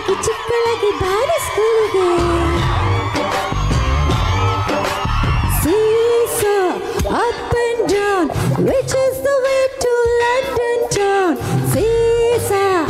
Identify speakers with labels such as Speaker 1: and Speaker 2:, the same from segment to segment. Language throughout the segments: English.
Speaker 1: ಚಿಕ್ಕಳಾಗಿ ಚಿಕ್ಕಳಾಗಿ ಬಾರಿಸ್ಕೊಲ್ಲಿಗೆ Seesaw, up and down, which is the way to London town? Seesaw,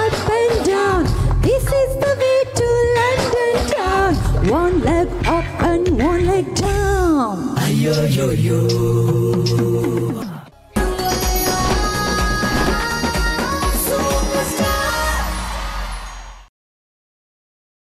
Speaker 1: up and down, this is the way to London town. One leg up and one leg down.
Speaker 2: Ayo yo yo